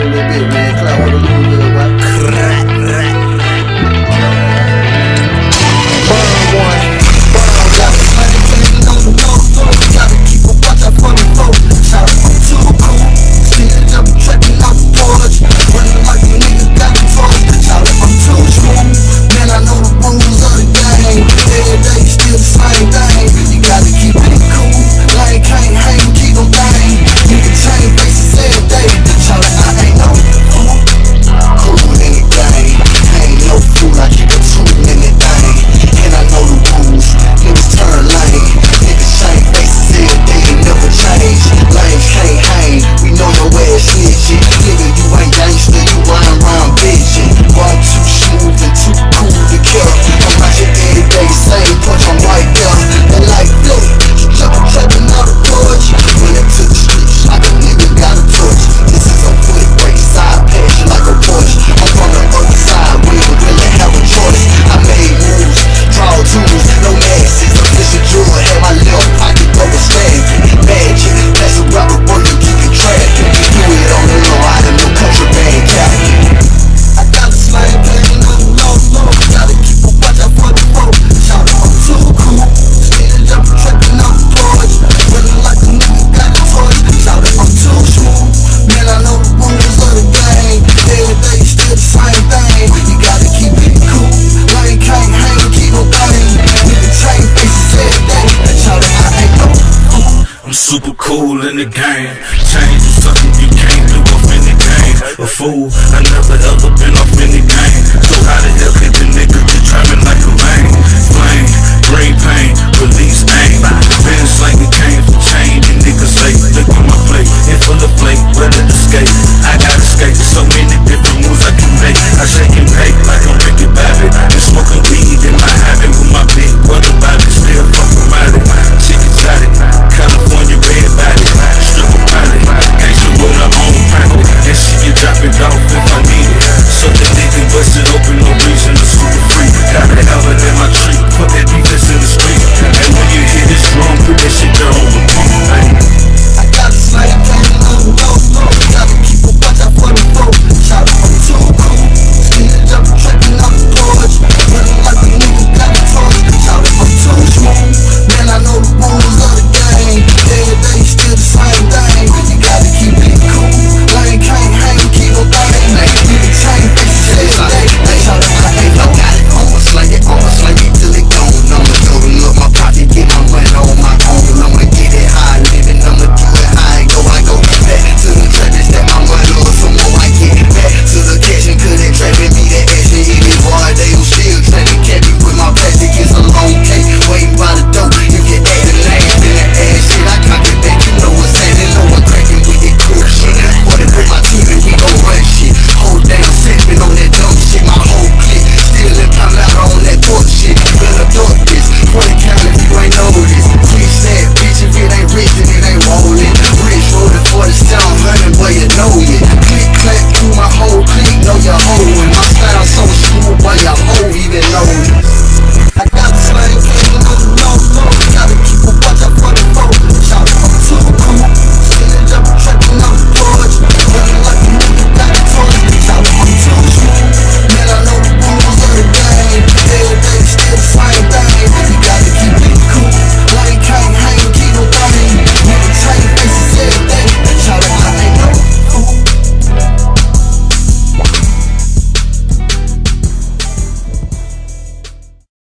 a little bit, man. Cloud with a little bit of. Crack, crack. Super cool in the game. Change is something you can't do off in the game. A fool, I never ever been off